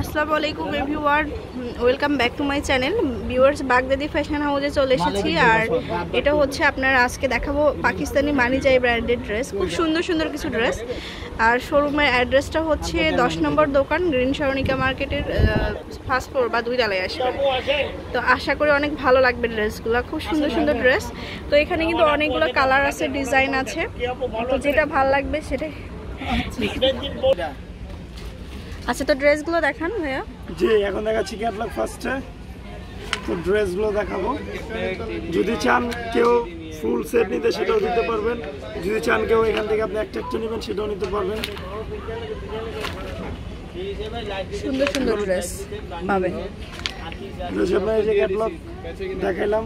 আসসালামু আলাইকুম everyone, welcome back to my channel. Viewers, Baghdadi fashion হাউসে চলে এসেছি, আর এটা হচ্ছে আপনার আজকে দেখাবো পাকিস্তানি মানিজাই ব্র্যান্ডের ড্রেস, খুব সুন্দর সুন্দর কিছু ড্রেস। আর শোরুমের অ্যাড্রেসটা হচ্ছে দশ নম্বর দোকান, গ্রিন সরণিকা মার্কেটের ফার্স্ট ফ্লোর বা দুই তলায় আসবে। তো আশা করি অনেক ভালো লাগবে ড্রেসগুলো, খুব সুন্দর সুন্দর ড্রেস। তো এখানে কিন্তু অনেকগুলো কালার আছে, ডিজাইন আছে। তো যেটা ভালো লাগবে সেটাই। আচ্ছা তো ড্রেসগুলো দেখান ভাইয়া। জি এখন দেখাচ্ছি ক্যাটলগ ফার্স্টে তো ড্রেসগুলো দেখাবো। যদি চান কেউ ফুল সেট নিতে সেটাও দিতে পারবেন। যদি চান কেউ এখান থেকে আপনি একটা একটা নেবেন সেটাও নিতে পারবেন। সুন্দর সুন্দর ড্রেস পাবেন। আপনার যে ক্যাটলগ দেখাইলাম।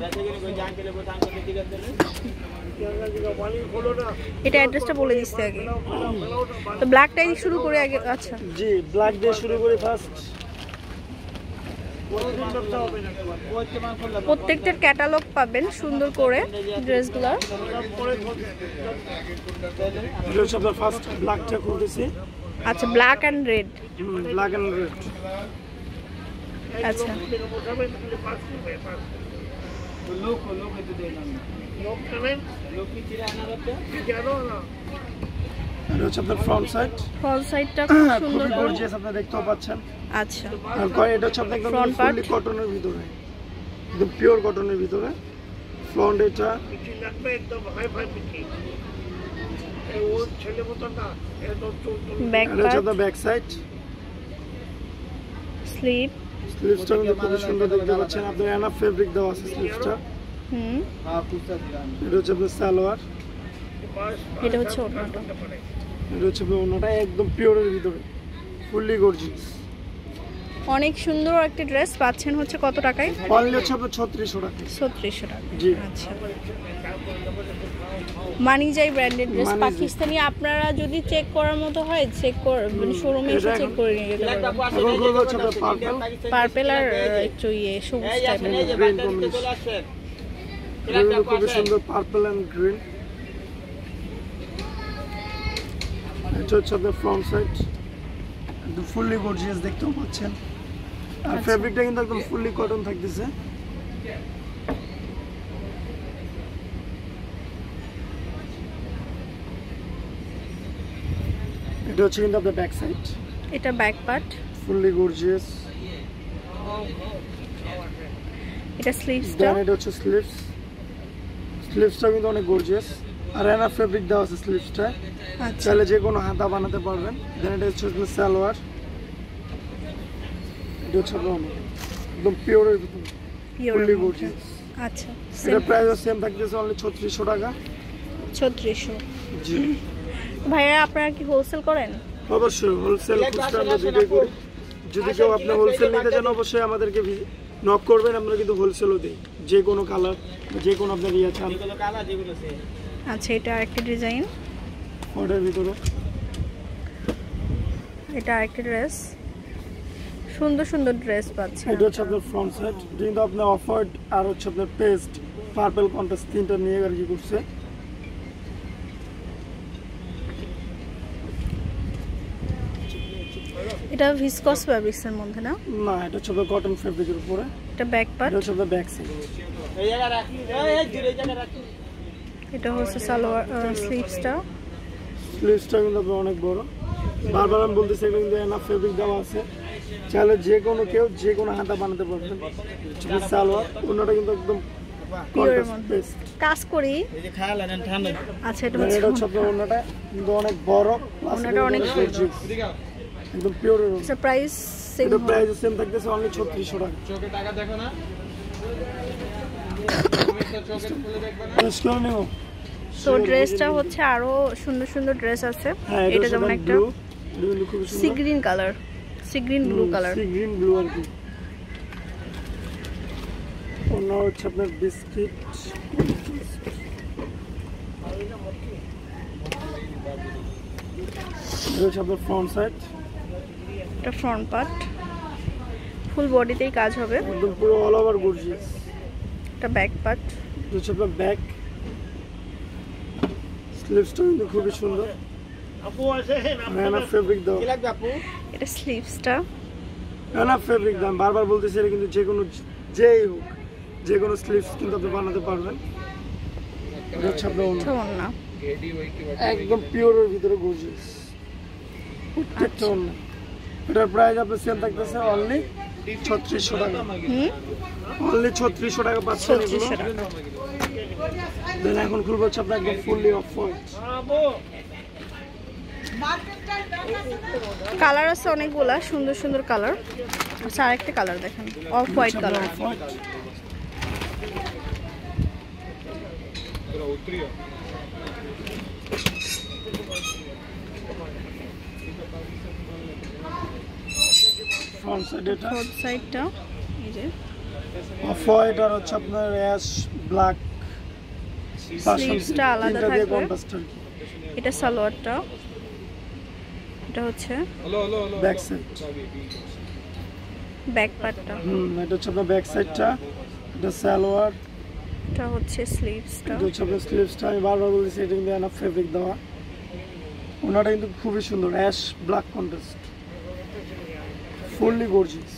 এটা অ্যাড্রেসটা বলে দিচ্ছি আগে তো ব্ল্যাকটাই শুরু করে আগে আচ্ছা জি ব্ল্যাক দিয়ে শুরু করি ফার্স্ট প্রত্যেকটার ক্যাটালগ পাবেন সুন্দর করে ড্রেসগুলো আপনার ফার্স্ট ব্ল্যাকটা খুলতেছি আচ্ছা black and red black and red আচ্ছা এটা হচ্ছে আপনার ফ্রন্ট সাইড ফল সাইডটা খুব সুন্দর গর্জিয়াস আপনি দেখতেও পাচ্ছেন। আচ্ছা। আর কয় এটা হচ্ছে একদম ফুললি কটনের ভিতরে। একদম পিওর কটনের ভিতরে। ফ্রন্ট এটা। ব্যাক সাইড কিন্তু সুন্দর দেখতে পাচ্ছেন। আপনার ফেব্রিক দেওয়া আছে হুম। এটা হচ্ছে আপনার সালোয়ার। এটা হচ্ছে ওড়নাটা। এটা হচ্ছে আপনার অন্যটা একদম পিওরের ভিতরে। ফুললি গর্জিয়াস অনেক সুন্দর একটা ড্রেস পাচ্ছেন হচ্ছে কত টাকায়? অনলি হচ্ছে আপনার ছত্রিশশো টাকা। জি। আচ্ছা। মানিজাই ব্র্যান্ডেড ড্রেস পাকিস্তানি আপনারা যদি চেক করার মতো হয় চেক কর মানে শোরুমে এসে চেক করে নিয়ে যেতে পারবেন। পার্পল আর একটু ইয়ে সবুজ টাইপের এগুলো খুবই সুন্দর পার্পল অ্যান্ড গ্রিন এটা হচ্ছে আপনার ফ্রন্ট সাইড একদম ফুললি গর্জিয়াস দেখতেও পাচ্ছেন। আর আচ্ছা। ফেব্রিকটা কিন্তু একদম ফুললি কটন থাকতেছে। এটা হচ্ছে কিন্তু আপনার ব্যাক সাইড এটা ব্যাক পার্ট ফুললি গর্জিয়াস এটা স্লিভসটা এটা হচ্ছে স্লিভস স্লিভসটা কিন্তু অনেক গর্জিয়াস আর এনা ফেব্রিক দেওয়া আছে স্লিভসটা আচ্ছা। চাইলে যে কোনো হাতা বানাতে পারবেন। দেন এটা হচ্ছে আপনার সালোয়ার। এটা হচ্ছে একদম পিওর ফুললি গর্জিয়াস আচ্ছা এটা প্রাইস সেম থাকতেছে অনলি ছত্রিশশো টাকা। ছত্রিশশো। জি। ভাইয়া আপনারা কি হোলসেল করেন? অবশ্যই হোলসেল খুচরা আমরা দুটোই করি। যদি কেউ আপনি হোলসেল নিতে চান অবশ্যই আমাদেরকে নক করবেন আমরা কিন্তু হোলসেলও দিই। যে কোনো কালার যে কোনো আপনার ইয়ে চান আচ্ছা এটা আরেকটা ডিজাইন। ওটার ভিতরে। এটা আরেকটা ড্রেস। সুন্দর সুন্দর ড্রেস পাচ্ছেন এটা হচ্ছে আপনার। ফ্রন্ট সাইড কিন্তু আপনার অফার্ড আর হচ্ছে আপনার পেস্ট পার্পল কন্ট্রাস্ট তিনটা নিয়ে আর কি করছে। এটা ভিসকস ফ্যাব্রিক্সের মধ্যে না? না এটা হচ্ছে কটন ফেব্রিকের উপরে। এটা ব্যাক পার্ট। এটা হচ্ছে হচ্ছে সালোয়ার স্লিভসটা স্লিভসটা কিন্তু অনেক বড়। বারবার আমি বলতেছি এটা কিন্তু এনাফ ফেব্রিক দেওয়া আছে। চাইলে যে কোনো কেউ যে কোনো হাতা বানাতে পারবেন। সালোয়ার অন্যটা কিন্তু একদম কাজ করি। আচ্ছা এটা হচ্ছে এটা অন্যটা কিন্তু অনেক বড় এটা অনেক। একদম আচ্ছা প্রাইস সেম এটা প্রাইস সেম থাকতেছে অনলি ছত্রিশশো টাকা। Press করে নেব? তো ড্রেসটা হচ্ছে আরও সুন্দর সুন্দর ড্রেস আছে। হ্যাঁ এটা যেমন একটা ব্লু এটা sea green colour sea green blue colour sea green blue আর কি। অন্য হচ্ছে আপনার বিস্কিট। হচ্ছে আপনার ফ্রন্ট সাইড এটা ফ্রন্ট পার্ট ফুল বডিতেই কাজ হবে। একদম পুরো অল ওভার গর্জিয়াস এটা ব্যাক পার্ট হচ্ছে ব্যাক স্লিভসটা কিন্তু খুবই সুন্দর। এনাফ ফেব্রিক দাও। এটা স্লিভসটা এনাফ ফেব্রিক দাম। বারবার বলতেছি এটা কিন্তু যে কোনো যেই হোক যে কোনো স্লিভস কিন্তু আপনি বানাতে পারবেন। আপনার না একদম পিওরের ভিতরে গর্জিয়াস প্রত্যেকটা অন্য। এটার প্রাইস আপনার সেল থাকতেছে অনলি ছত্রিশশো টাকা। হুম? অনলি ছত্রিশশো টাকা পাচ্ছেন দেন এখন খুলবো হচ্ছে আপনার একদম ফুললি অফ কালার আছে অনেকগুলা সুন্দর সুন্দর কালার আচ্ছা আরেকটা কালার দেখেন off white colour off front side এটা। ফোর্থ সাইডটা এই যে। অফ হোয়াইট আর হচ্ছে আপনার অ্যাশ ব্ল্যাক স্লিভসটা আলাদা থাকবে। এটা সালোয়ারটা। এটা হচ্ছে ব্যাক সাইড ব্যাক পার্টটা হুম এটা হচ্ছে আপনার ব্যাক সাইডটা এটা সালোয়ার। এটা হচ্ছে স্লিভসটা এটা হচ্ছে আপনার স্লিভসটা আমি বারবার বলেছি এটা কিন্তু ফেব্রিক দেওয়া। ওনাটা কিন্তু খুবই সুন্দর ash black contrast fully gorgeous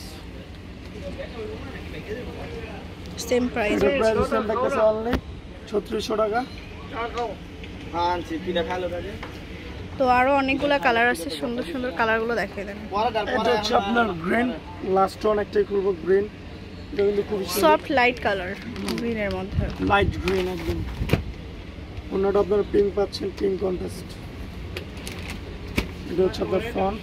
same এটা প্রাইসের প্রাইস সেম থাকতেছে অনলি ছত্রিশশো টাকা। তো আরও অনেকগুলা কালার আছে সুন্দর সুন্দর কালারগুলো দেখিয়ে দেন। এটা হচ্ছে আপনার গ্রিন লাস্ট ওয়ান একটাই করব গ্রিন এটা কিন্তু খুবই সফট লাইট কালার গ্রিনের মধ্যে। লাইট গ্রিন একদম। অন্যটা আপনার পিঙ্ক পাচ্ছেন পিঙ্ক কন্ট্রাস্ট এটা হচ্ছে আপনার ফ্রন্ট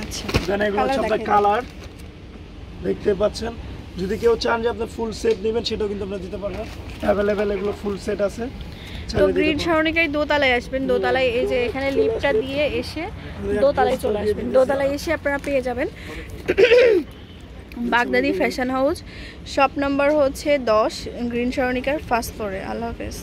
আচ্ছা। দেন এগুলো হচ্ছে। কালার দেখতে পাচ্ছেন। যদি কেউ চান যে আপনি ফুল সেট নেবেন সেটাও কিন্তু আপনারা দিতে পারবেন। অ্যাভেলেবেল এগুলো ফুল সেট আছে। তো গ্রিন পারবেন। দোতলায় আসবেন। দোতলায় এই যে এখানে লিফটটা দিয়ে এসে দোতলায় চলে আসবেন। দোতলায় এসে আপনারা পেয়ে যাবেন। Baghdadi fashion house shop number হচ্ছে দশ গ্রিন সারণিকার ফার্স্ট ফ্লোরে। আল্লাহ হাফেজ।